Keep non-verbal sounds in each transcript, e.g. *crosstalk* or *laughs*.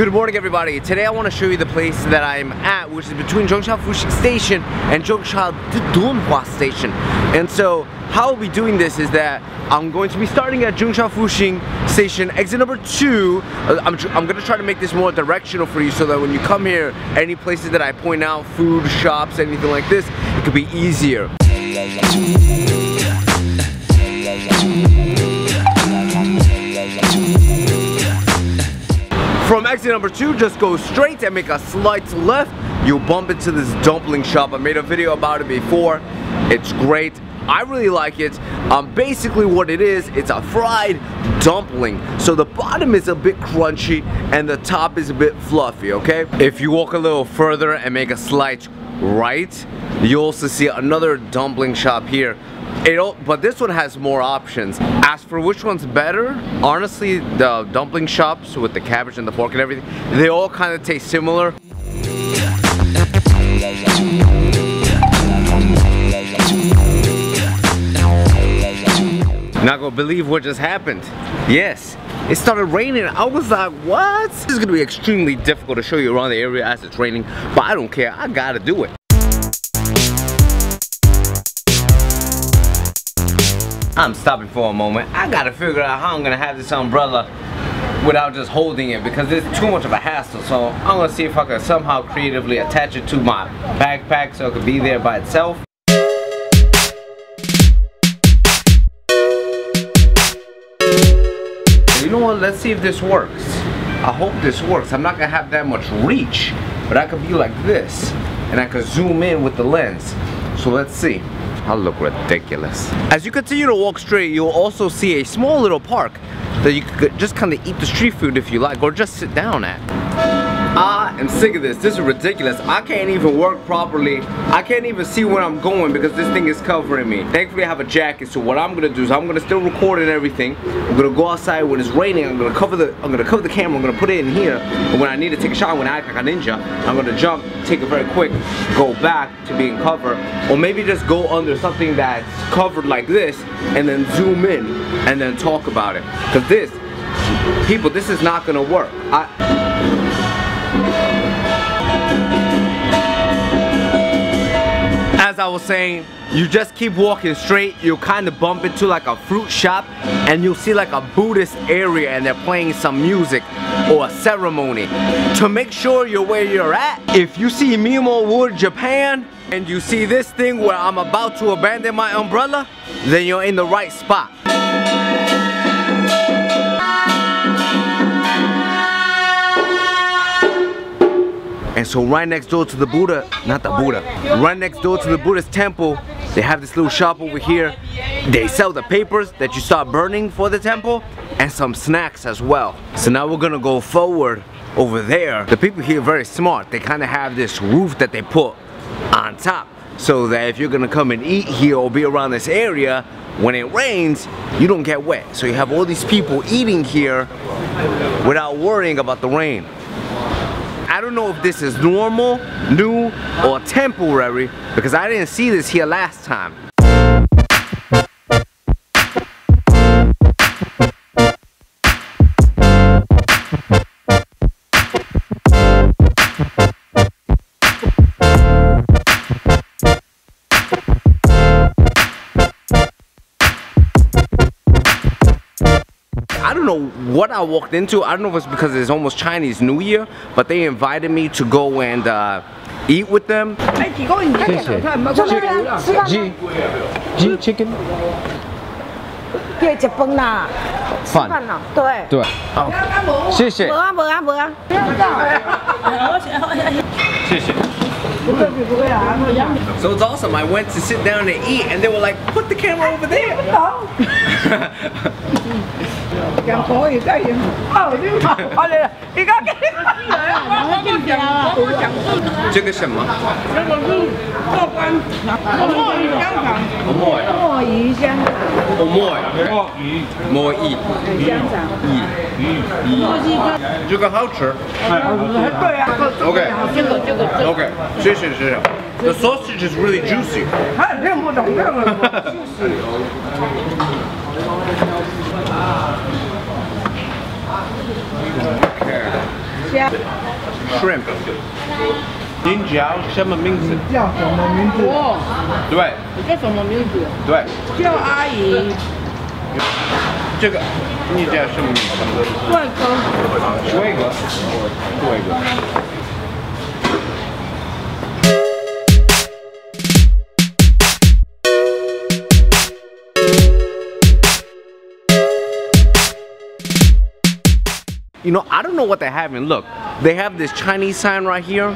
Good morning everybody. Today I want to show you the place that I'm at which is between Zhongxiao Fuxing Station and Zhongxiao Dunhua Station. And so how I'll be doing this is that I'm going to be starting at Zhongxiao Fuxing Station exit number 2. Uh, I'm, I'm going to try to make this more directional for you so that when you come here any places that I point out food shops anything like this it could be easier. Number two, just go straight and make a slight left. You'll bump into this dumpling shop. I made a video about it before. It's great. I really like it. Um, basically what it is, it's a fried dumpling. So the bottom is a bit crunchy and the top is a bit fluffy, okay? If you walk a little further and make a slight right, you also see another dumpling shop here it but this one has more options. As for which one's better. Honestly the dumpling shops with the cabbage and the pork and everything they all kind of taste similar. Not gonna believe what just happened. Yes it started raining. I was like what? This is gonna be extremely difficult to show you around the area as it's raining but I don't care. I gotta do it I'm stopping for a moment. I gotta figure out how I'm gonna have this umbrella without just holding it because it's too much of a hassle. So I'm gonna see if I can somehow creatively attach it to my backpack so it could be there by itself. You know what, let's see if this works. I hope this works. I'm not gonna have that much reach, but I could be like this and I could zoom in with the lens. So let's see. I look ridiculous. As you continue to walk straight, you'll also see a small little park that you could just kind of eat the street food if you like, or just sit down at. I am sick of this. This is ridiculous. I can't even work properly. I can't even see where I'm going because this thing is covering me. Thankfully I have a jacket, so what I'm gonna do is I'm gonna still record and everything. I'm gonna go outside when it's raining. I'm gonna cover the I'm gonna cover the camera. I'm gonna put it in here. And when I need to take a shot, when I act like a ninja, I'm gonna jump, take it very quick, go back to being covered, or maybe just go under something that's covered like this, and then zoom in and then talk about it. Cause this, people, this is not gonna work. I, I was saying, you just keep walking straight, you'll kind of bump into like a fruit shop and you'll see like a Buddhist area and they're playing some music or a ceremony. To make sure you're where you're at, if you see Mimo Wood Japan and you see this thing where I'm about to abandon my umbrella, then you're in the right spot. And so right next door to the Buddha, not the Buddha, right next door to the Buddhist temple, they have this little shop over here. They sell the papers that you start burning for the temple and some snacks as well. So now we're gonna go forward over there. The people here are very smart. They kind of have this roof that they put on top so that if you're gonna come and eat here or be around this area, when it rains, you don't get wet. So you have all these people eating here without worrying about the rain. I don't know if this is normal, new, or temporary because I didn't see this here last time. what I walked into. I don't know if it's because it's almost Chinese New Year, but they invited me to go and uh, eat with them. G G chicken 要吃饭啦，吃饭饭啦，对。对，好，谢谢无啊无啊无啊。谢谢。 So it's awesome. I went to sit down and eat, and they were like, "Put the camera over there." *laughs* 可以再行。这个什么？这个是过关，鱼香肠。墨鱼，香肠。墨鱼，墨鱼，墨鱼，香肠，这个好吃。OK。这个，这个。OK。谢谢，谢谢。The sausage is really juicy. *laughs* shrimp，金角什么名字？叫什么名字？哦，对你叫什么名字？对，叫阿姨。这个你叫什么名字？帅哥，帅哥，帅哥。You know, I don't know what they have in. Look, they have this Chinese sign right here.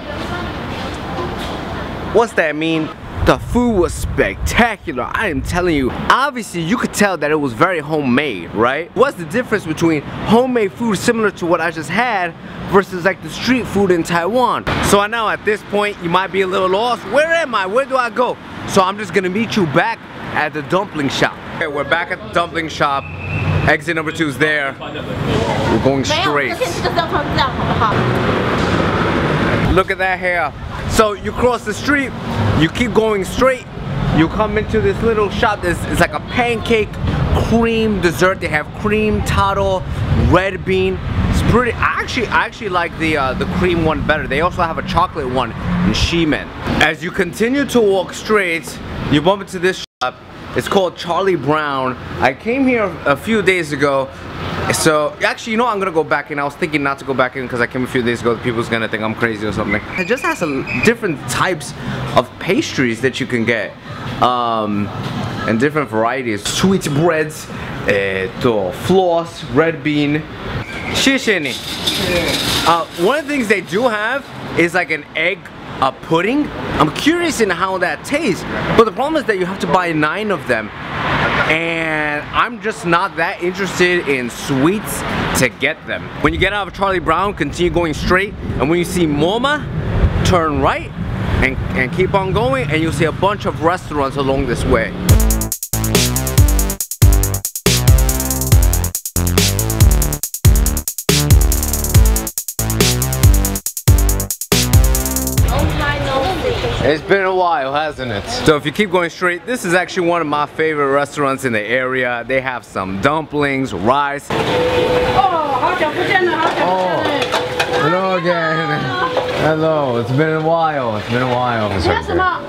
What's that mean? The food was spectacular. I am telling you. Obviously, you could tell that it was very homemade, right? What's the difference between homemade food similar to what I just had versus like the street food in Taiwan? So I know at this point you might be a little lost. Where am I? Where do I go? So I'm just gonna meet you back at the dumpling shop. Okay, we're back at the dumpling shop. Exit number two is there. We're going straight. Look at that hair. So you cross the street, you keep going straight, you come into this little shop, this is like a pancake cream dessert. They have cream, taro, red bean. It's pretty, I actually, I actually like the, uh, the cream one better. They also have a chocolate one in Shimen. As you continue to walk straight, you bump into this shop it's called Charlie Brown. I came here a few days ago. So, actually, you know, I'm gonna go back in. I was thinking not to go back in because I came a few days ago. People's gonna think I'm crazy or something. It just has a, different types of pastries that you can get. Um, and different varieties. Sweet breads, eh, to floss, red bean, shishini. Uh, one of the things they do have is like an egg uh, pudding. I'm curious in how that tastes, but the problem is that you have to buy nine of them and I'm just not that interested in sweets to get them. When you get out of Charlie Brown, continue going straight, and when you see MoMA, turn right and, and keep on going, and you'll see a bunch of restaurants along this way. It's been a while, hasn't it? So if you keep going straight, this is actually one of my favorite restaurants in the area. They have some dumplings, rice. 哦，好久不见了，好久不见了。 Hello again. Hello, it's been a while. It's been a while. 你要什么？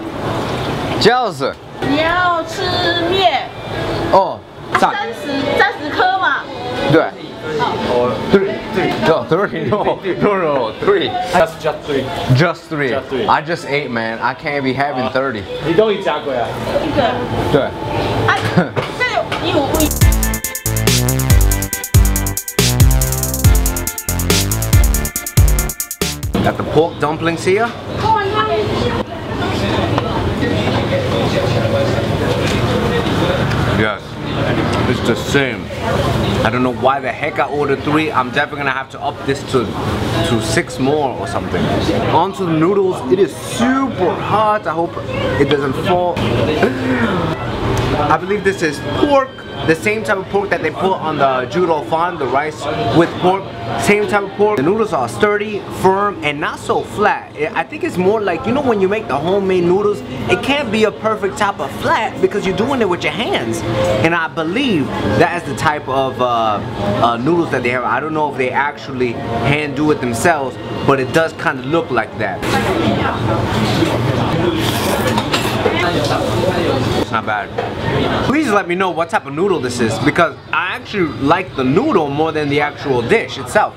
饺子。你要吃面，哦，三十三十颗嘛。对。Oh, three, three. No, three. No, no, no, no, three. That's just three。 Just three. Just three. I just ate, man. I can't be having 30. 你都已加贵啊？一个，对。啊，这一五不一。 Got the pork dumplings here. Yes, it's the same. I don't know why the heck I ordered three. I'm definitely gonna have to up this to to six more or something. Onto the noodles. It is super hot. I hope it doesn't fall. I believe this is pork, the same type of pork that they put on the judo fan, the rice with pork, same type of pork. The noodles are sturdy, firm, and not so flat. I think it's more like, you know when you make the homemade noodles, it can't be a perfect type of flat because you're doing it with your hands. And I believe that is the type of uh, uh, noodles that they have. I don't know if they actually hand do it themselves, but it does kind of look like that not bad. Please let me know what type of noodle this is because I actually like the noodle more than the actual dish itself.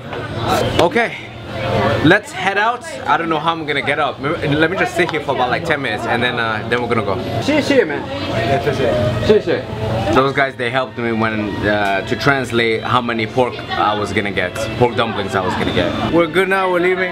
Okay. Let's head out. I don't know how I'm gonna get up. Let me just sit here for about like 10 minutes and then uh, then we're gonna go. Xie man. Those guys, they helped me when uh, to translate how many pork I was gonna get. Pork dumplings I was gonna get. We're good now, we're leaving.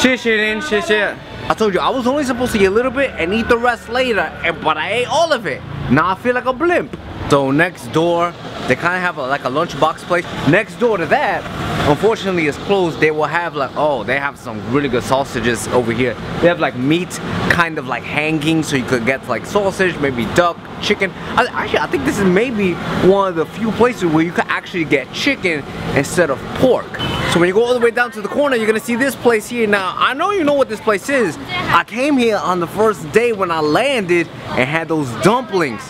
Xie xie I told you I was only supposed to eat a little bit and eat the rest later, but I ate all of it. Now I feel like a blimp. So next door, they kind of have a, like a lunchbox place. Next door to that, unfortunately, is closed. They will have like oh, they have some really good sausages over here. They have like meat, kind of like hanging, so you could get like sausage, maybe duck, chicken. I, actually, I think this is maybe one of the few places where you could actually get chicken instead of pork. So when you go all the way down to the corner, you're gonna see this place here. Now, I know you know what this place is. I came here on the first day when I landed and had those dumplings.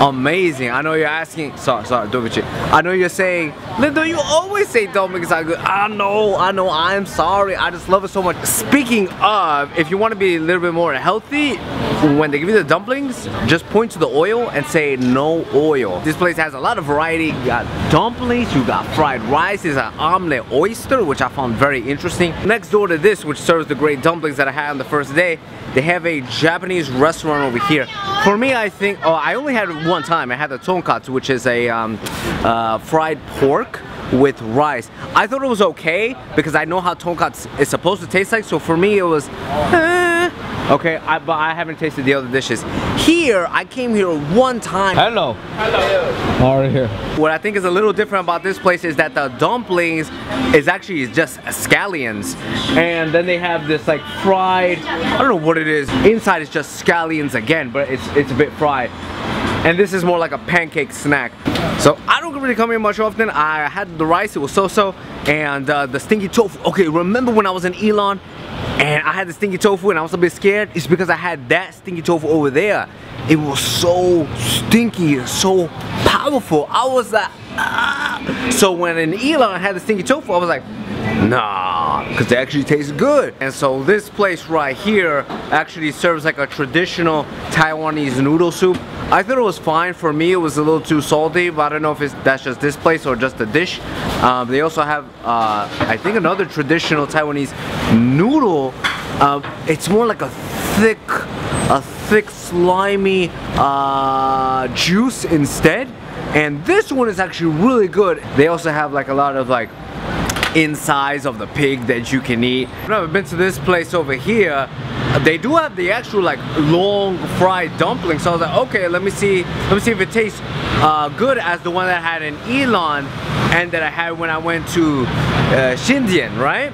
Amazing. I know you're asking, sorry, sorry, I know you're saying, Lindo, you always say dumplings are good. I know, I know, I'm sorry. I just love it so much. Speaking of, if you wanna be a little bit more healthy, when they give you the dumplings, just point to the oil and say no oil. This place has a lot of variety. You got dumplings, you got fried rice, there's an omelet oyster, which I found very interesting. Next door to this, which serves the great dumplings that I had on the first day, they have a Japanese restaurant over here. For me, I think, oh, I only had one time. I had the tonkatsu, which is a um, uh, fried pork with rice. I thought it was okay because I know how tonkatsu is supposed to taste like. So for me, it was, eh. *laughs* okay. I, but I haven't tasted the other dishes. Here, I came here one time. Hello. Hello. Already here. What I think is a little different about this place is that the dumplings is actually just scallions. And then they have this like fried, I don't know what it is. Inside is just scallions again, but it's, it's a bit fried. And this is more like a pancake snack. So I don't really come here much often. I had the rice, it was so-so. And uh, the stinky tofu. Okay, remember when I was in Yilan and I had the stinky tofu and I was a bit scared? It's because I had that stinky tofu over there. It was so stinky, so powerful. I was like, ah. So when in Yilan I had the stinky tofu, I was like, nah, because they actually taste good. And so this place right here actually serves like a traditional Taiwanese noodle soup. I thought it was fine. For me, it was a little too salty, but I don't know if it's that's just this place or just the dish. Um, they also have, uh, I think, another traditional Taiwanese noodle. Uh, it's more like a thick, a thick, slimy uh, juice instead. And this one is actually really good. They also have like a lot of like insides of the pig that you can eat. I've never been to this place over here. They do have the actual like long fried dumplings. So I was like, okay, let me see, let me see if it tastes uh, good as the one that I had in Yilan and that I had when I went to uh, Xindian, right?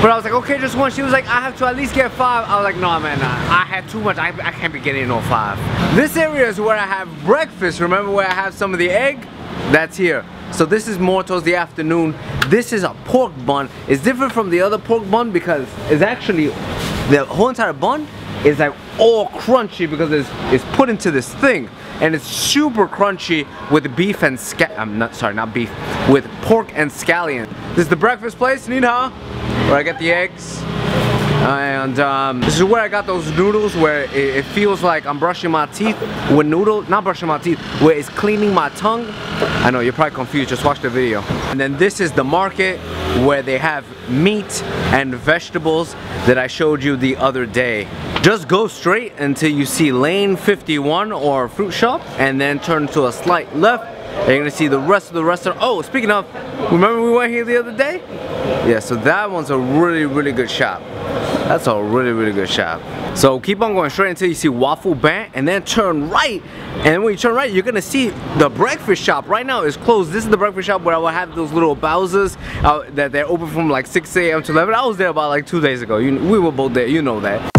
But I was like, okay, just one. She was like, I have to at least get five. I was like, no, man, nah. I had too much. I, I can't be getting no five. This area is where I have breakfast. Remember where I have some of the egg? That's here. So this is more towards the afternoon. This is a pork bun. It's different from the other pork bun because it's actually, the whole entire bun is like all crunchy because it's, it's put into this thing. And it's super crunchy with beef and sca I'm not sorry, not beef, with pork and scallion. This is the breakfast place, Nina, where I get the eggs. And um, this is where I got those noodles where it, it, feels like I'm brushing my teeth with noodle, not brushing my teeth, where it's cleaning my tongue. I know, you're probably confused, just watch the video. And then this is the market where they have meat and vegetables that I showed you the other day. Just go straight until you see lane 51 or fruit shop and then turn to a slight left and you're gonna see the rest of the restaurant. Oh, speaking of, remember we went here the other day? Yeah, so that one's a really, really good shop. That's a really, really good shop. So keep on going straight until you see Waffle Band and then turn right. And when you turn right, you're gonna see the breakfast shop. Right now it's closed. This is the breakfast shop where I will have those little Bowsers uh, that they're open from like 6 a.m. to 11. I was there about like two days ago. You, we were both there, you know that.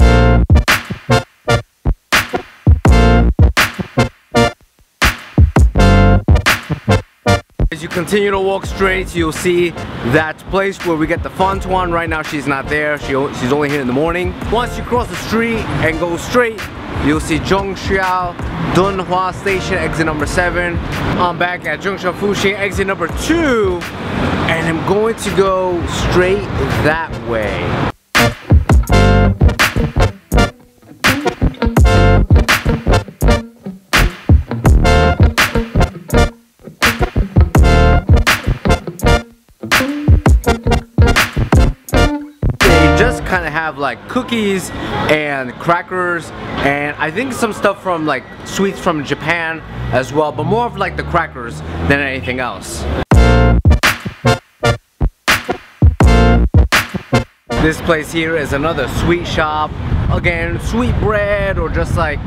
Continue to walk straight, you'll see that place where we get the Fontuan. Right now, she's not there. She, she's only here in the morning. Once you cross the street and go straight, you'll see Zhongxiao Dunhua Station, exit number 7. I'm back at Zhongxiao Fuxing, exit number 2. And I'm going to go straight that way. Kind of have like cookies and crackers and I think some stuff from like sweets from Japan as well but more of like the crackers than anything else. This place here is another sweet shop. Again, sweet bread or just like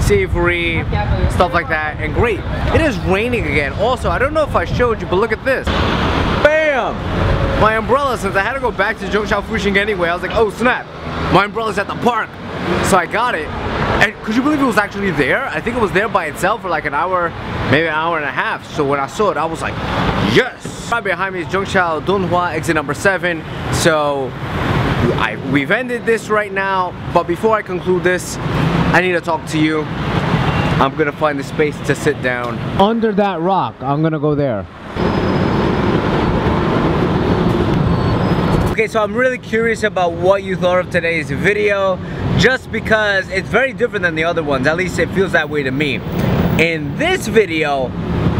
savory, stuff like that. And great, it is raining again. Also, I don't know if I showed you, but look at this. Bam! My umbrella, since I had to go back to Zhongxiao Fuxing anyway, I was like, oh snap, my umbrella's at the park. So I got it, And could you believe it was actually there? I think it was there by itself for like an hour, maybe an hour and a half. So when I saw it, I was like, yes! Right behind me is Zhongxiao Dunhua, exit number seven. So I, we've ended this right now, but before I conclude this, I need to talk to you. I'm gonna find a space to sit down. Under that rock, I'm gonna go there. Okay, so I'm really curious about what you thought of today's video, just because it's very different than the other ones, at least it feels that way to me. In this video,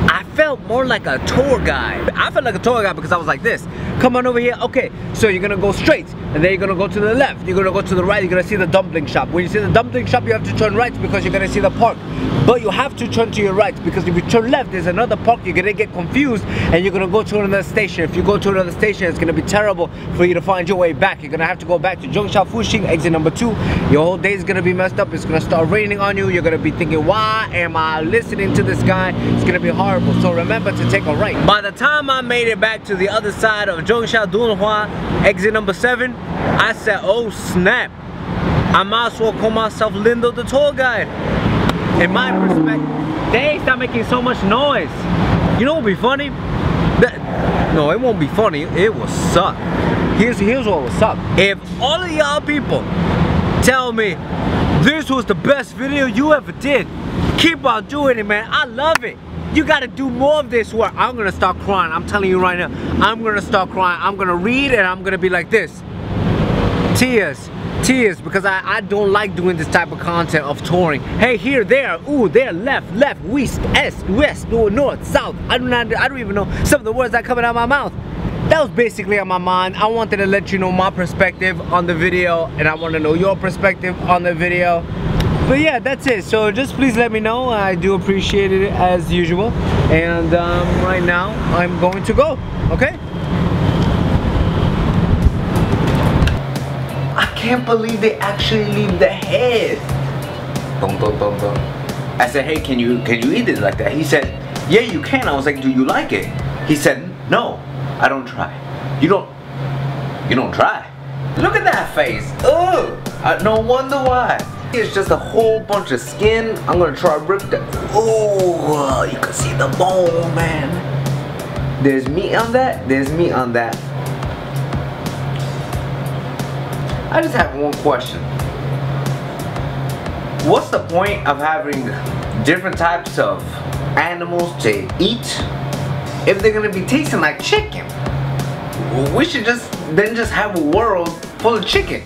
I felt more like a tour guide. I felt like a tour guide because I was like this. Come on over here. Okay, so you're gonna go straight, and then you're gonna go to the left. You're gonna go to the right. You're gonna see the dumpling shop. When you see the dumpling shop, you have to turn right because you're gonna see the park. But you have to turn to your right because if you turn left, there's another park. You're gonna get confused, and you're gonna go to another station. If you go to another station, it's gonna be terrible for you to find your way back. You're gonna have to go back to Zhongxiao Fuxing, exit number two. Your whole day is gonna be messed up. It's gonna start raining on you. You're gonna be thinking, why am I listening to this guy? It's gonna be horrible. So remember to take a right. By the time I made it back to the other side of Zhongxiao Dunhua, exit number seven, I said, oh snap. I might as well call myself Lindo the tour guide. In my perspective, they start making so much noise. You know what would be funny? That, no, it won't be funny. It will suck. Here's, here's what will suck. If all of y'all people tell me this was the best video you ever did, keep on doing it, man. I love it. You gotta do more of this work. I'm gonna start crying. I'm telling you right now. I'm gonna start crying. I'm gonna read and I'm gonna be like this. Tears. Tears because I, I don't like doing this type of content of touring. Hey, here, there, ooh, there, left, left, west, east, west, north, south. I do not I don't even know some of the words that coming out of my mouth. That was basically on my mind. I wanted to let you know my perspective on the video and I want to know your perspective on the video but yeah that's it. So just please let me know. I do appreciate it as usual. And um, right now i'm going to go. Okay? I can't believe they actually leave the head. Dum, dum, dum, dum. i said hey can you can you eat it like that? He said yeah you can. I was like do you like it? He said no i don't try. You don't you don't try. Look at that face. Ugh. Uh, no wonder why it's just a whole bunch of skin. I'm gonna try to rip that. Oh, you can see the bone, man. There's meat on that. There's meat on that. I just have one question. What's the point of having different types of animals to eat if they're gonna be tasting like chicken? We should just then just have a world full of chicken.